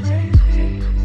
crazy.